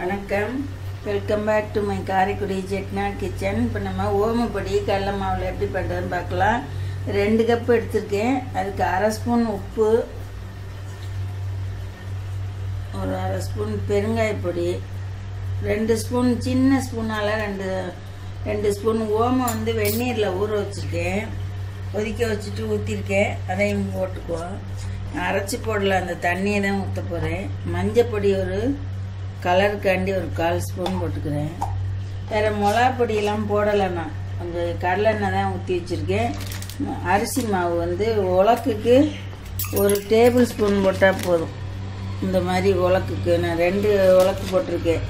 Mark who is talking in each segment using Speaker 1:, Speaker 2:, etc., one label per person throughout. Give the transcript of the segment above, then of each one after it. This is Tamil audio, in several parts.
Speaker 1: வணக்கம். Welcome back to my Karaikudi ஜெட்னா kitchen இப்போ நம்ம ஓமப்பொடி கடல மாவில் எப்படி பண்ணுறதுன்னு பார்க்கலாம். ரெண்டு கப் எடுத்திருக்கேன். அதுக்கு அரை ஸ்பூன் உப்பு ஒரு அரை ஸ்பூன் பெருங்காய பொடி ரெண்டு ஸ்பூன் சின்ன ஸ்பூனால் ரெண்டு ரெண்டு ஸ்பூன் ஓமம் வந்து வெந்நீரில் ஊற வச்சுருக்கேன். கொதிக்க வச்சுட்டு ஊற்றிருக்கேன் அதையும் போட்டுக்குவோம். நான் அரைச்சி போடல. அந்த தண்ணியை தான் ஊற்ற போகிறேன் மஞ்சப்பொடி ஒரு கலருக்காண்டி ஒரு கால் ஸ்பூன் போட்டுக்கிறேன். வேறு மிளகா பொடியெல்லாம் போடலை நான் கொஞ்சம் கடலெண்ணெய் தான் ஊற்றி வச்சுருக்கேன். அரிசி மாவு வந்து உலக்குக்கு ஒரு டேபிள் ஸ்பூன் போட்டால் போதும். இந்த மாதிரி உலக்குக்கு நான் ரெண்டு உலக்கு போட்டிருக்கேன்.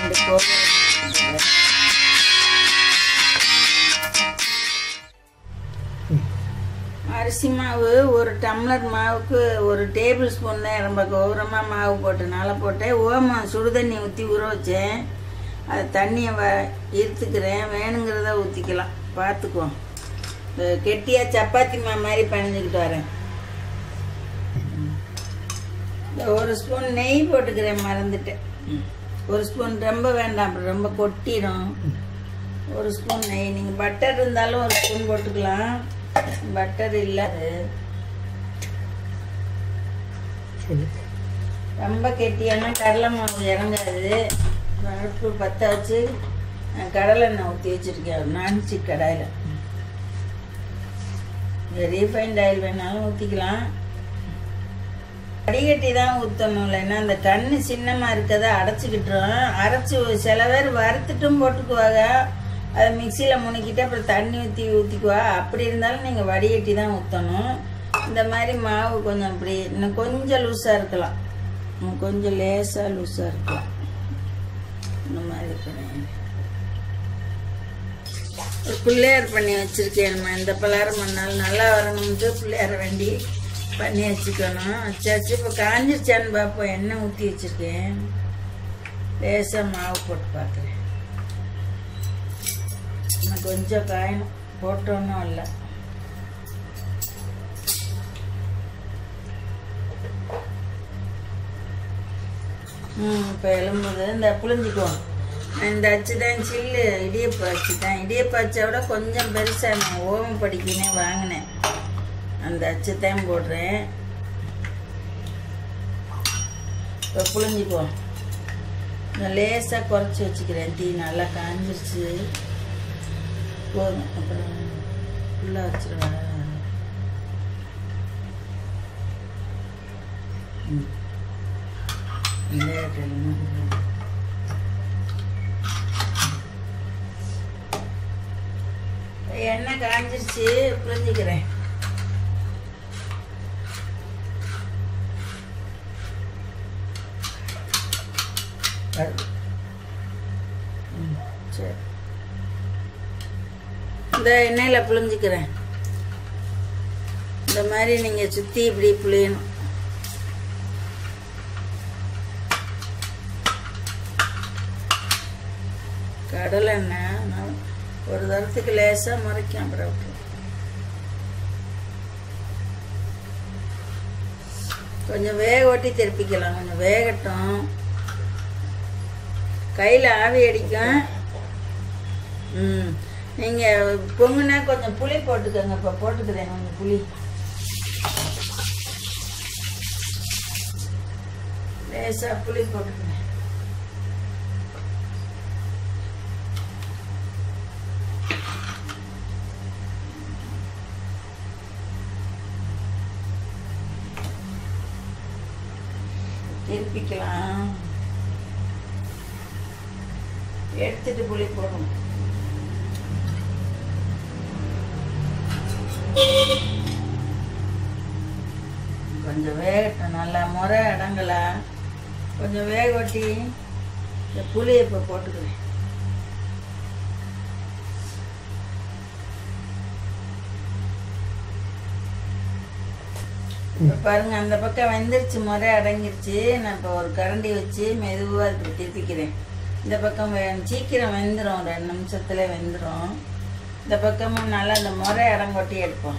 Speaker 1: ரெண்டு போட்டு அரிசி மாவு ஒரு டம்ளர் மாவுக்கு ஒரு டேபிள் ஸ்பூன் தான் ரொம்ப கௌரவமாக மாவு போட்டனால போட்டேன். ஓமம் சுடுதண்ணி ஊற்றி ஊற வச்சேன். அது தண்ணியை வ இருத்துக்கிறேன் வேணுங்கிறத ஊற்றிக்கலாம் பார்த்துக்குவோம். கெட்டியாக சப்பாத்தி மா மாதிரி பிணைஞ்சிக்கிட்டு வரேன். ஒரு ஸ்பூன் நெய் போட்டுக்கிறேன். மறந்துட்டேன். ஒரு ஸ்பூன் ரொம்ப வேண்டாம். அப்புறம் ரொம்ப கொட்டிடும். ஒரு ஸ்பூன் நெய். நீங்கள் பட்டர் இருந்தாலும் ஒரு ஸ்பூன் போட்டுக்கலாம். பட்டர் இல்லை. அது ரொம்ப கெட்டியான கடலை மாவு இறங்காது. அடுப்பு பற்ற வச்சு நான் கடலெண்ணெய் ஊற்றி வச்சுருக்கேன். நான்ச்சி கடாயில். ரீஃபைண்ட் ஆயில் வேணாலும் ஊற்றிக்கலாம் வடிகட்டி தான் ஊற்றணும் இல்லைன்னா அந்த கண்ணு சின்னமாக இருக்கதை அடைச்சிக்கிட்டுரும். அரைச்சி சில பேர் வறுத்துட்டும் போட்டுக்குவாங்க. அதை மிக்சியில் முணுக்கிட்டு அப்புறம் தண்ணி ஊற்றி ஊற்றிக்குவா அப்படி இருந்தாலும் நீங்கள் வடிகட்டி தான் ஊற்றணும் இந்த மாதிரி மாவு கொஞ்சம் அப்படி இன்னும் கொஞ்சம் லூஸாக இருக்கலாம். இன்னும் கொஞ்சம் லேசாக லூஸாக இருக்கலாம். இந்த மாதிரி பண்ணுங்க பிள்ளையார் பண்ணி வச்சுருக்கேன் நம்ம இந்த பலாரம் பண்ணாலும் நல்லா வரணும்ட்டு பிள்ளையார வேண்டி பண்ணி வச்சுக்கணும். வச்சாச்சு இப்போ காஞ்சிருச்சான்னு பார்ப்போம் எண்ணெய் ஊற்றி வச்சுருக்கேன். லேசாக மாவு போட்டு பார்க்குறேன் கொஞ்சம் காயணும் போட்டோன்னும் இல்லை. ம் இப்போ எலும்புது. இந்த புளிஞ்சிக்குவோம் இந்த அச்சு தான் சில்லு இடியப்ப அச்சு தான் இடியப்ப அச்சை விட கொஞ்சம் பெருசாக நான் ஓமம் படிக்கினே வாங்கினேன். அந்த அச்சு தான் போடுறேன். இப்போ புளிஞ்சிக்குவோம் நான் லேசாக குறைச்சி வச்சுக்கிறேன். தீ நல்லா காஞ்சிருச்சு. போதும் அப்புறம் ஃபுல்லாக வச்சிருவேன் ம் லேட் எண்ணெய் காஞ்சிருச்சு புரிஞ்சுக்கிறேன் வருது. ம், சரி இந்த எண்ணெயில் புழிஞ்சிக்கிறேன். இந்த மாதிரி நீங்கள் சுற்றி இப்படி புளியணும் கடலை எண்ணெய் ஒரு தரத்துக்கு லேசாக முறைக்கும் அப்புறம் கொஞ்சம் வேக ஓட்டி திருப்பிக்கலாம். கொஞ்சம் வேகட்டும். கையில் ஆவி அடிக்கும். ம். நீங்கள் பொங்குனா கொஞ்சம் புளி போட்டுக்கோங்க இப்போ போட்டுக்கிறேன் கொஞ்சம் புளி. லேசாக புளி போட்டுக்கிறேன் திருப்பிக்கலாம். எடுத்துட்டு புளி போடணும். கொஞ்சம் வேகட்டும் நல்லா முறை அடங்கல. கொஞ்சம் வேக ஒட்டி இந்த புளியை இப்போ போட்டுக்கிறேன். இப்போ பாருங்க அந்த பக்கம் வெந்துருச்சு முறை அடங்கிருச்சு. நான் இப்போ ஒரு கரண்டி வச்சு மெதுவாக இப்படி திருப்பிக்கிறேன் இந்த பக்கம் சீக்கிரம் வெந்துடும் ரெண்டு நிமிஷத்துல வெந்துடும் இந்த பக்கமும் நல்லா இந்த முறை இறங்கொட்டி எடுப்போம்.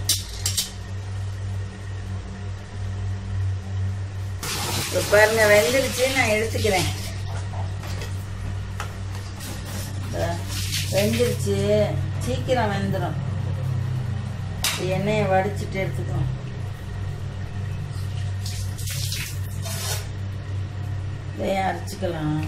Speaker 1: இப்போ பாருங்க வெந்துடுச்சு நான் எடுத்துக்கிறேன். வெந்துடுச்சு சீக்கிரம் வெந்துடும் எண்ணெயை வடிச்சிட்டு எடுத்துக்கணும் அரைச்சிக்கலாம்.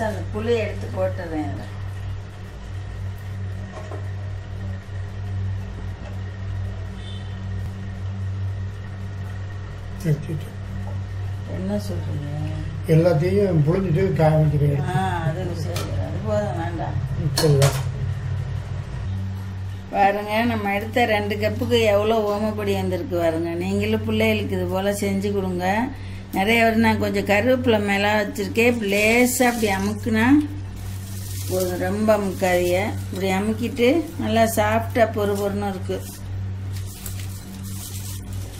Speaker 1: லேசாக அந்த புளி எடுத்து போட்டுறேன் என்ன சொல்றீங்க?
Speaker 2: எல்லாத்தையும் புழிஞ்சிட்டு காய வைக்கிறேன்
Speaker 1: ஆ அது அது போதும் வேண்டாம். பாருங்க நம்ம எடுத்த ரெண்டு கப்புக்கு எவ்வளோ ஓமப்பொடி வந்திருக்கு பாருங்க. நீங்களும் பிள்ளைகளுக்கு இது போல் செஞ்சு கொடுங்க. நிறைய வரும் நான் கொஞ்சம் கருவேப்பிலை மேலே வச்சுருக்கேன் இப்படி லேசாக அப்படி அமுக்குனா போதும். ரொம்ப அமுக்காதிய இப்படி அமுக்கிட்டு நல்லா சாஃப்டாக பொறு பொருன்னு இருக்குது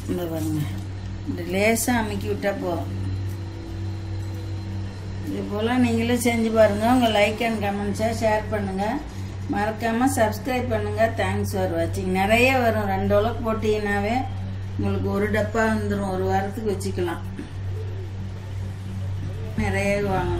Speaker 1: இந்த பாருங்க. இப்படி லேசாக அமுக்கி விட்டா போதும். இது போல் நீங்களும் செஞ்சு பாருங்கள் உங்கள் லைக் அண்ட் கமெண்ட்ஸை ஷேர் பண்ணுங்கள் மறக்காமல் சப்ஸ்கிரைப் பண்ணுங்கள் தேங்க்ஸ் ஃபார் வாட்சிங் நிறைய வரும். ரெண்டு உலக்கு போட்டிங்கனாவே உங்களுக்கு ஒரு டப்பா வந்துடும் ஒரு வாரத்துக்கு வச்சுக்கலாம். நிறைய வாங்கலாம்